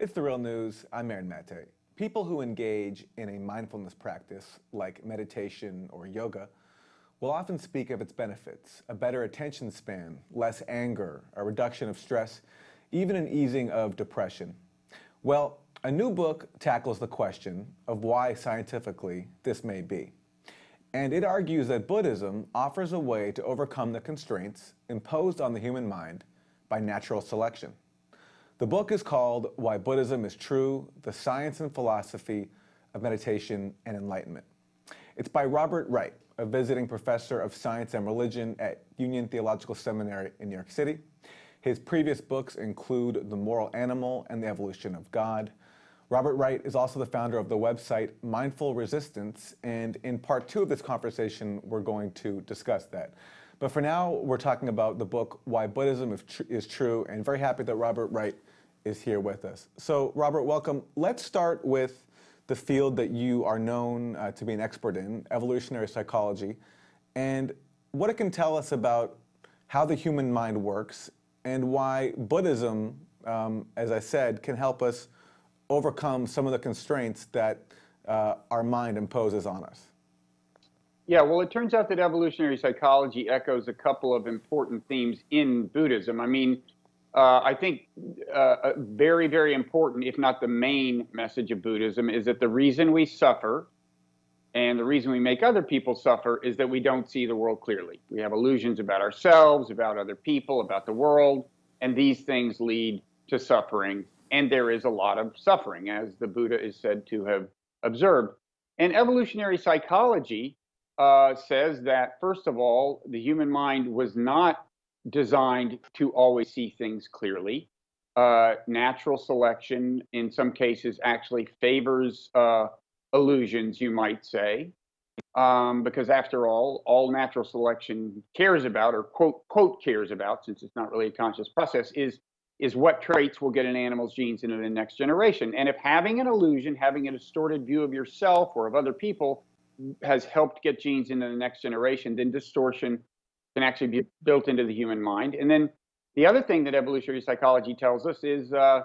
It's the real news. I'm Aaron Mate. People who engage in a mindfulness practice like meditation or yoga will often speak of its benefits a better attention span, less anger, a reduction of stress, even an easing of depression. Well, a new book tackles the question of why scientifically this may be. And it argues that Buddhism offers a way to overcome the constraints imposed on the human mind by natural selection. The book is called Why Buddhism is True The Science and Philosophy of Meditation and Enlightenment. It's by Robert Wright, a visiting professor of science and religion at Union Theological Seminary in New York City. His previous books include The Moral Animal and The Evolution of God. Robert Wright is also the founder of the website Mindful Resistance, and in part two of this conversation, we're going to discuss that. But for now, we're talking about the book Why Buddhism is, True, and very happy that Robert Wright is here with us. So, Robert, welcome. Let's start with the field that you are known uh, to be an expert in, evolutionary psychology, and what it can tell us about how the human mind works and why Buddhism, um, as I said, can help us overcome some of the constraints that uh, our mind imposes on us. Yeah, well, it turns out that evolutionary psychology echoes a couple of important themes in Buddhism. I mean, uh, I think uh, very, very important, if not the main message of Buddhism, is that the reason we suffer and the reason we make other people suffer is that we don't see the world clearly. We have illusions about ourselves, about other people, about the world, and these things lead to suffering. And there is a lot of suffering, as the Buddha is said to have observed. And evolutionary psychology uh, says that, first of all, the human mind was not designed to always see things clearly. Uh, natural selection, in some cases, actually favors uh, illusions, you might say, um, because after all, all natural selection cares about, or quote quote cares about, since it's not really a conscious process, is is what traits will get an animal's genes into the next generation. And if having an illusion, having a distorted view of yourself or of other people, has helped get genes into the next generation, then distortion can actually be built into the human mind. And then the other thing that evolutionary psychology tells us is uh,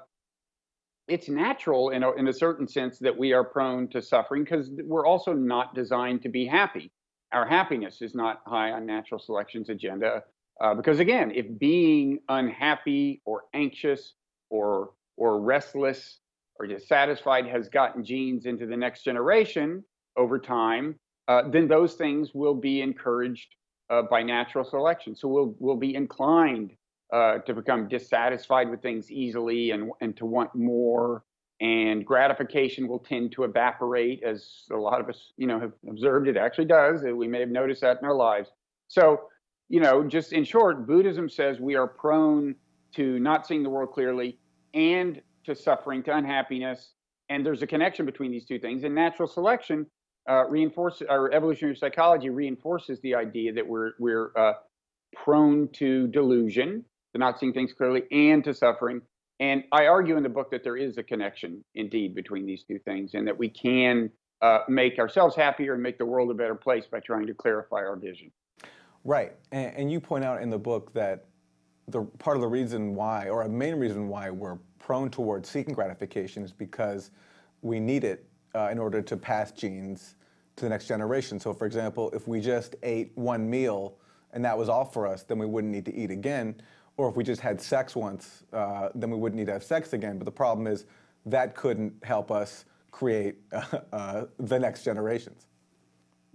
it's natural in a, in a certain sense that we are prone to suffering because we're also not designed to be happy. Our happiness is not high on natural selection's agenda. Uh, because again, if being unhappy or anxious or or restless or dissatisfied has gotten genes into the next generation over time, uh, then those things will be encouraged uh, by natural selection. So we'll we'll be inclined uh, to become dissatisfied with things easily and and to want more. And gratification will tend to evaporate, as a lot of us, you know, have observed. It actually does. We may have noticed that in our lives. So, you know, just in short, Buddhism says we are prone to not seeing the world clearly and to suffering, to unhappiness. And there's a connection between these two things. And natural selection uh, reinforces or evolutionary psychology reinforces the idea that we're we're uh, prone to delusion, to not seeing things clearly, and to suffering. And I argue in the book that there is a connection indeed between these two things, and that we can uh, make ourselves happier and make the world a better place by trying to clarify our vision. Right, and, and you point out in the book that the part of the reason why, or a main reason why, we're prone towards seeking gratification is because we need it uh, in order to pass genes to the next generation. So, for example, if we just ate one meal and that was all for us, then we wouldn't need to eat again. Or if we just had sex once, uh, then we wouldn't need to have sex again. But the problem is that couldn't help us create uh, the next generations.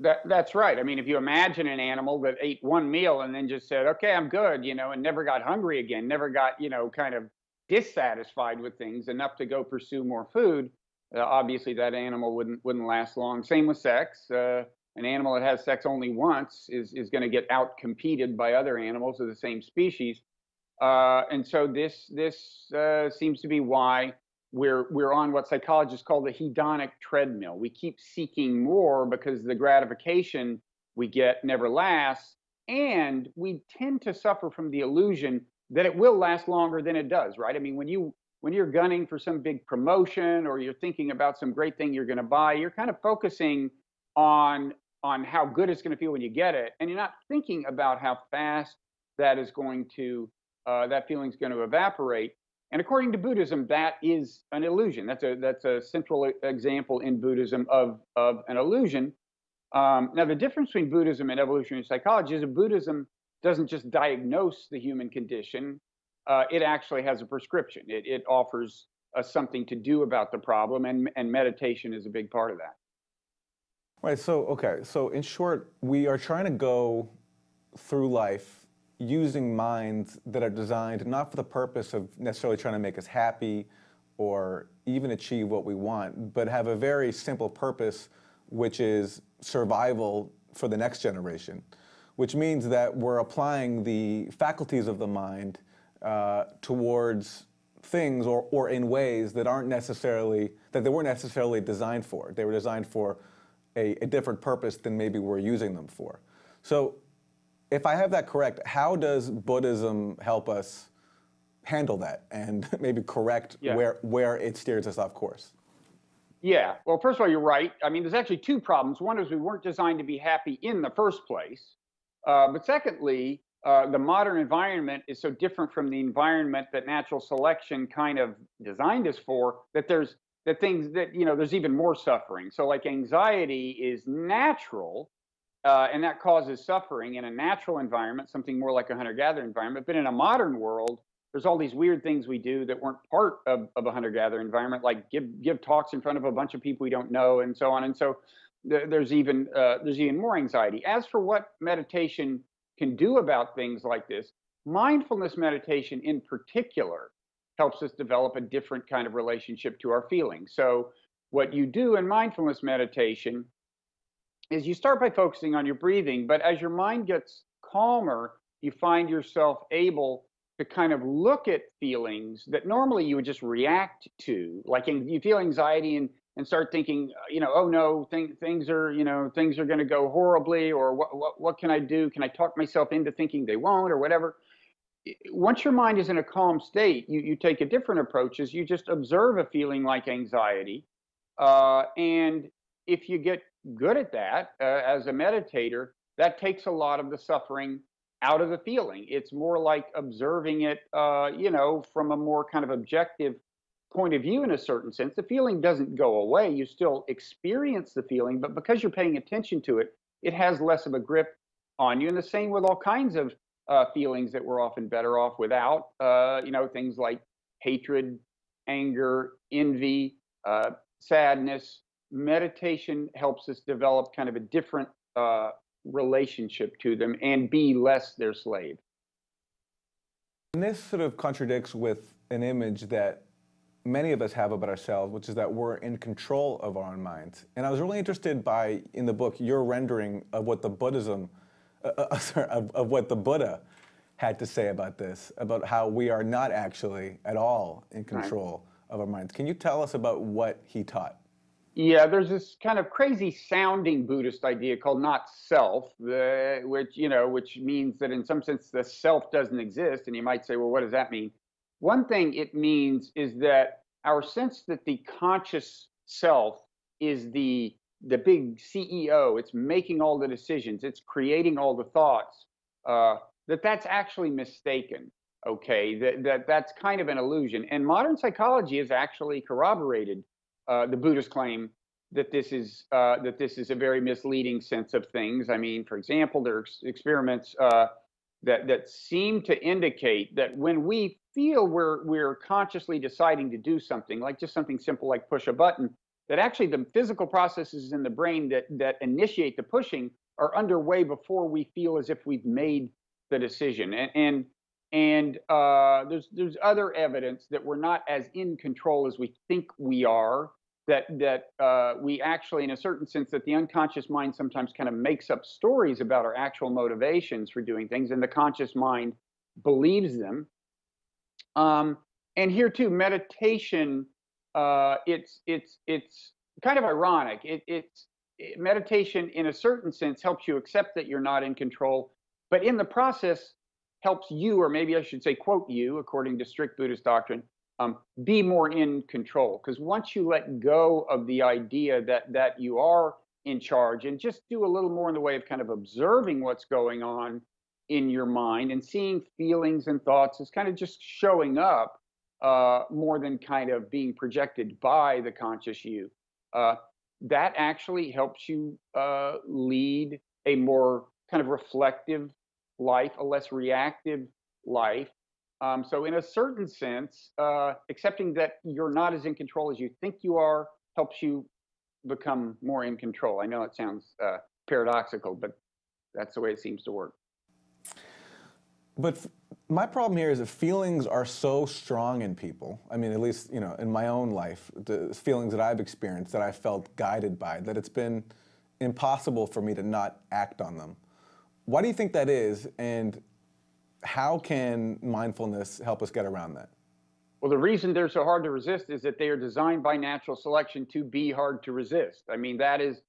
That, that's right. I mean, if you imagine an animal that ate one meal and then just said, okay, I'm good, you know, and never got hungry again, never got, you know, kind of dissatisfied with things enough to go pursue more food, uh, obviously that animal wouldn't wouldn't last long. Same with sex. Uh, an animal that has sex only once is is going to get out competed by other animals of the same species. Uh, and so this this uh, seems to be why we're we're on what psychologists call the hedonic treadmill. We keep seeking more because the gratification we get never lasts, and we tend to suffer from the illusion that it will last longer than it does. Right? I mean, when you when you're gunning for some big promotion or you're thinking about some great thing you're going to buy, you're kind of focusing on on how good it's going to feel when you get it, and you're not thinking about how fast that is going to uh, that feeling's going to evaporate. And according to Buddhism, that is an illusion. That's a that's a central example in Buddhism of of an illusion. Um, now, the difference between Buddhism and evolutionary psychology is that Buddhism doesn't just diagnose the human condition; uh, it actually has a prescription. It, it offers us something to do about the problem, and and meditation is a big part of that. Right. So, okay. So, in short, we are trying to go through life using minds that are designed not for the purpose of necessarily trying to make us happy or even achieve what we want, but have a very simple purpose, which is survival for the next generation, which means that we're applying the faculties of the mind uh, towards things or, or in ways that aren't necessarily, that they weren't necessarily designed for. They were designed for a, a different purpose than maybe we're using them for. So if I have that correct, how does Buddhism help us handle that and maybe correct yeah. where where it steers us off course? Yeah. Well, first of all, you're right. I mean, there's actually two problems. One is we weren't designed to be happy in the first place, uh, but secondly, uh, the modern environment is so different from the environment that natural selection kind of designed us for that there's that things that you know there's even more suffering. So like anxiety is natural uh, and that causes suffering in a natural environment, something more like a hunter gatherer environment. But in a modern world, there's all these weird things we do that weren't part of, of a hunter gatherer environment, like give give talks in front of a bunch of people we don't know, and so on. And so th- there's even uh, there's even more anxiety. As for what meditation can do about things like this, mindfulness meditation in particular helps us develop a different kind of relationship to our feelings. So what you do in mindfulness meditation is you start by focusing on your breathing, but as your mind gets calmer, you find yourself able to kind of look at feelings that normally you would just react to. Like you feel anxiety and, and start thinking, uh, you know, oh no, th- things are, you know, things are going to go horribly, or what, what, what can I do? Can I talk myself into thinking they won't, or whatever? Once your mind is in a calm state, you, you take a different approach. Is you just observe a feeling like anxiety, uh, and if you get good at that uh, as a meditator, that takes a lot of the suffering out of the feeling. It's more like observing it, uh, you know, from a more kind of objective point of view in a certain sense. The feeling doesn't go away. You still experience the feeling, but because you're paying attention to it, it has less of a grip on you. And the same with all kinds of uh, feelings that we're often better off without, uh, you know, things like hatred, anger, envy, uh, sadness, meditation helps us develop kind of a different uh, relationship to them and be less their slave. And this sort of contradicts with an image that many of us have about ourselves, which is that we're in control of our own minds. And I was really interested by, in the book, your rendering of what the Buddhism, uh, uh, sorry, of, of what the Buddha had to say about this, about how we are not actually at all in control right. of our minds. Can you tell us about what he taught? Yeah, there's this kind of crazy sounding Buddhist idea called not self, the, which you know, which means that in some sense the self doesn't exist. And you might say, well, what does that mean? One thing it means is that our sense that the conscious self is the the big CEO, it's making all the decisions, it's creating all the thoughts. Uh, that that's actually mistaken. Okay, that, that that's kind of an illusion. And modern psychology has actually corroborated uh, the Buddhist claim that this is uh, that this is a very misleading sense of things. I mean, for example, there are experiments uh, that that seem to indicate that when we feel we're we're consciously deciding to do something, like just something simple like push a button, that actually the physical processes in the brain that that initiate the pushing are underway before we feel as if we've made the decision. And and, and uh, there's there's other evidence that we're not as in control as we think we are that that uh, we actually, in a certain sense, that the unconscious mind sometimes kind of makes up stories about our actual motivations for doing things, and the conscious mind believes them. Um, and here too, meditation. Uh, it's it's it's kind of ironic. It, it's it, meditation, in a certain sense, helps you accept that you're not in control, but in the process, helps you, or maybe I should say, quote you, according to strict Buddhist doctrine, um, be more in control. Because once you let go of the idea that that you are in charge and just do a little more in the way of kind of observing what's going on in your mind and seeing feelings and thoughts as kind of just showing up, uh, more than kind of being projected by the conscious you, uh, that actually helps you uh, lead a more kind of reflective life, a less reactive life. Um, so, in a certain sense, uh, accepting that you're not as in control as you think you are helps you become more in control. I know it sounds uh, paradoxical, but that's the way it seems to work. But f- my problem here is that feelings are so strong in people. I mean, at least you know, in my own life, the feelings that I've experienced that I felt guided by, that it's been impossible for me to not act on them. Why do you think that is, and how can mindfulness help us get around that? Well, the reason they're so hard to resist is that they are designed by natural selection to be hard to resist. I mean, that is,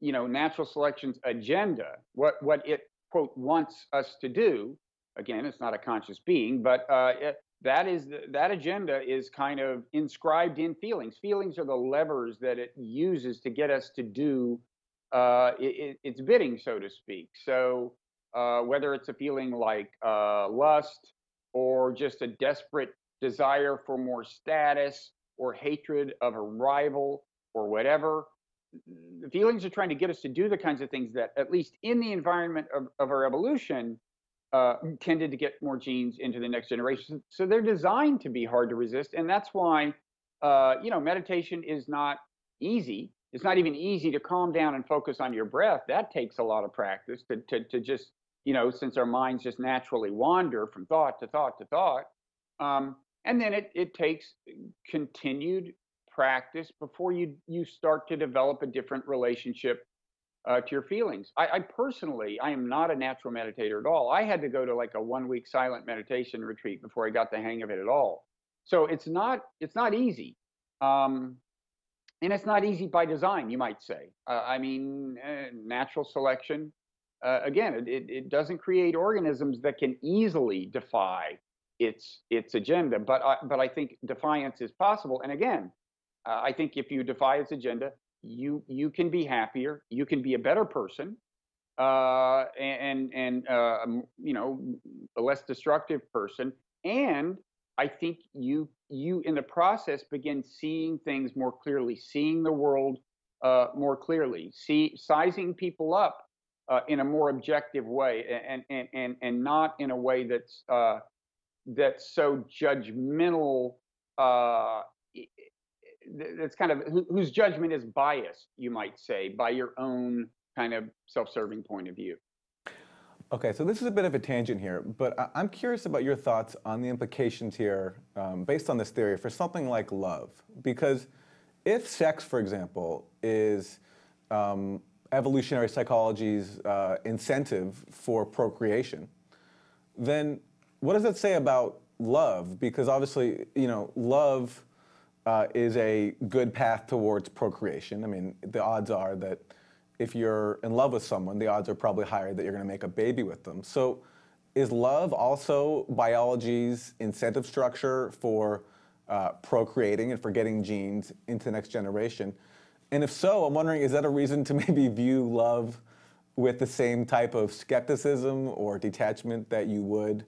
you know, natural selection's agenda. What what it quote wants us to do again, it's not a conscious being, but uh, it, that is that agenda is kind of inscribed in feelings. Feelings are the levers that it uses to get us to do uh, it, its bidding, so to speak. So uh, whether it's a feeling like uh, lust or just a desperate desire for more status or hatred of a rival or whatever, the feelings are trying to get us to do the kinds of things that, at least in the environment of, of our evolution, uh, tended to get more genes into the next generation. So they're designed to be hard to resist, and that's why uh, you know meditation is not easy. It's not even easy to calm down and focus on your breath. That takes a lot of practice to to, to just you know since our minds just naturally wander from thought to thought to thought, um, and then it it takes continued practice before you you start to develop a different relationship uh, to your feelings. I, I, personally, I am not a natural meditator at all. I had to go to like a one week silent meditation retreat before I got the hang of it at all. So it's not it's not easy, um, and it's not easy by design. You might say. Uh, I mean, uh, natural selection. Uh, again, it, it doesn't create organisms that can easily defy its its agenda. But I, but I think defiance is possible. And again, uh, I think if you defy its agenda, you you can be happier you can be a better person uh, and and uh, you know a less destructive person and i think you you in the process begin seeing things more clearly seeing the world uh, more clearly see sizing people up uh, in a more objective way and and and and not in a way that's uh, that's so judgmental uh, that's kind of whose judgment is biased, you might say, by your own kind of self-serving point of view. Okay, so this is a bit of a tangent here, but I'm curious about your thoughts on the implications here, um, based on this theory, for something like love. Because if sex, for example, is um, evolutionary psychology's uh, incentive for procreation, then what does that say about love? Because obviously, you know, love uh, is a good path towards procreation. I mean, the odds are that if you're in love with someone, the odds are probably higher that you're going to make a baby with them. So, is love also biology's incentive structure for uh, procreating and for getting genes into the next generation? And if so, I'm wondering, is that a reason to maybe view love with the same type of skepticism or detachment that you would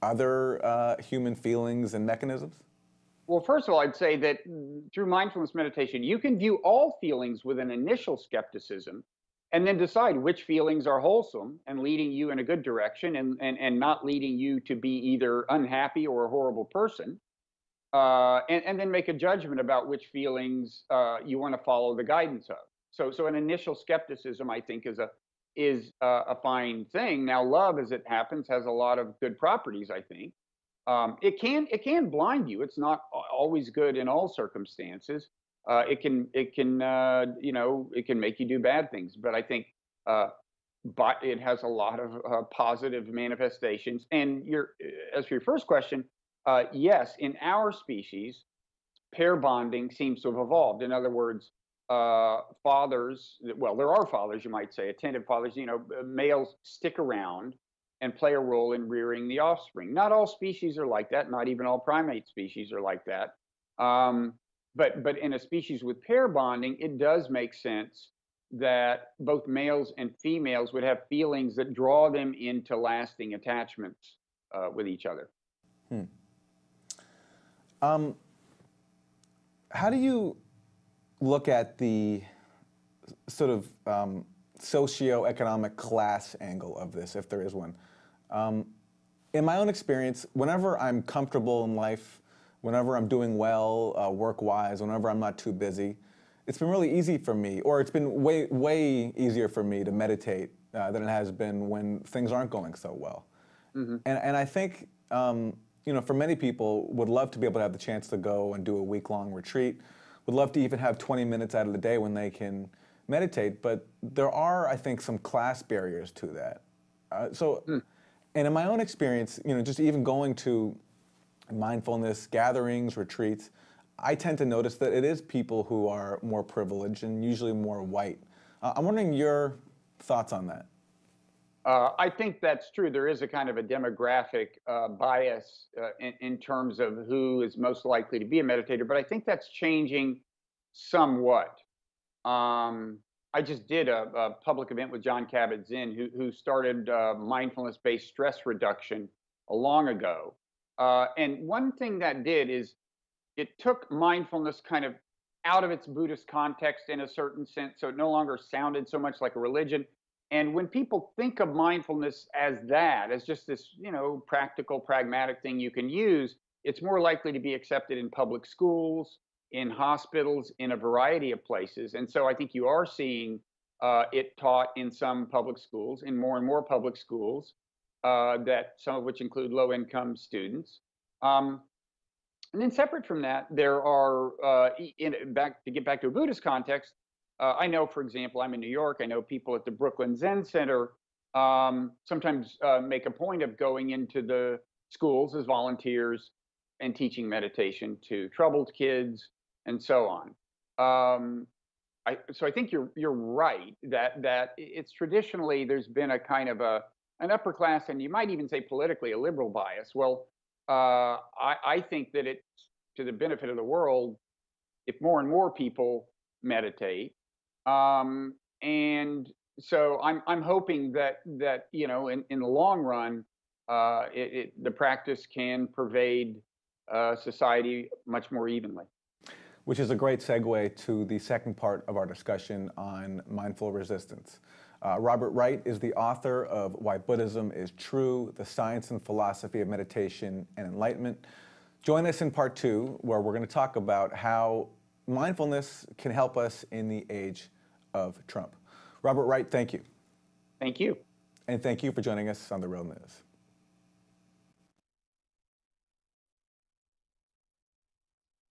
other uh, human feelings and mechanisms? Well, first of all, I'd say that through mindfulness meditation, you can view all feelings with an initial skepticism and then decide which feelings are wholesome and leading you in a good direction and, and, and not leading you to be either unhappy or a horrible person. Uh, and, and then make a judgment about which feelings uh, you want to follow the guidance of. So, so an initial skepticism, I think, is a is a, a fine thing. Now, love, as it happens, has a lot of good properties. I think um, it can it can blind you. It's not always good in all circumstances. Uh, it can it can uh, you know it can make you do bad things. But I think uh, but it has a lot of uh, positive manifestations. And your as for your first question, uh, yes, in our species, pair bonding seems to have evolved. In other words, uh, fathers well there are fathers you might say attentive fathers you know males stick around and play a role in rearing the offspring. Not all species are like that. Not even all primate species are like that. Um, but but in a species with pair bonding, it does make sense that both males and females would have feelings that draw them into lasting attachments uh, with each other. Hmm. Um, how do you look at the sort of um, socio-economic class angle of this, if there is one? Um, in my own experience, whenever I'm comfortable in life, whenever I'm doing well uh, work-wise, whenever I'm not too busy, it's been really easy for me, or it's been way, way easier for me to meditate uh, than it has been when things aren't going so well. Mm-hmm. And, and I think, um, you know, for many people, would love to be able to have the chance to go and do a week-long retreat, would love to even have 20 minutes out of the day when they can meditate, but there are, I think, some class barriers to that. Uh, so, mm. and in my own experience, you know, just even going to mindfulness gatherings, retreats, I tend to notice that it is people who are more privileged and usually more white. Uh, I'm wondering your thoughts on that. Uh, I think that's true. There is a kind of a demographic uh, bias uh, in, in, terms of who is most likely to be a meditator, but I think that's changing somewhat. Um, I just did a, a, public event with Jon Kabat-Zinn, who, who started uh, mindfulness-based stress reduction a long ago. Uh, and one thing that did is it took mindfulness kind of out of its Buddhist context in a certain sense, so it no longer sounded so much like a religion. And when people think of mindfulness as that, as just this, you know, practical, pragmatic thing you can use, it's more likely to be accepted in public schools, in hospitals, in a variety of places. And so I think you are seeing uh, it taught in some public schools, in more and more public schools, uh, that some of which include low-income students. Um, and then separate from that, there are, uh, in, back to get back to a Buddhist context, uh, I know, for example, I'm in New York. I know people at the Brooklyn Zen Center um, sometimes uh, make a point of going into the schools as volunteers and teaching meditation to troubled kids and so on. Um, I, so I think you're you're right that that it's traditionally there's been a kind of a an upper class and you might even say politically a liberal bias. Well, uh, I, I think that it's to the benefit of the world if more and more people meditate. Um, and so I'm I'm hoping that that you know in, in the long run, uh, it, it, the practice can pervade uh, society much more evenly which is a great segue to the second part of our discussion on mindful resistance. Uh, Robert Wright is the author of Why Buddhism is True, The Science and Philosophy of Meditation and Enlightenment. Join us in part two, where we're going to talk about how mindfulness can help us in the age of Trump. Robert Wright, thank you. Thank you. And thank you for joining us on The Real News.